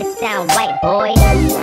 It sound white, boy.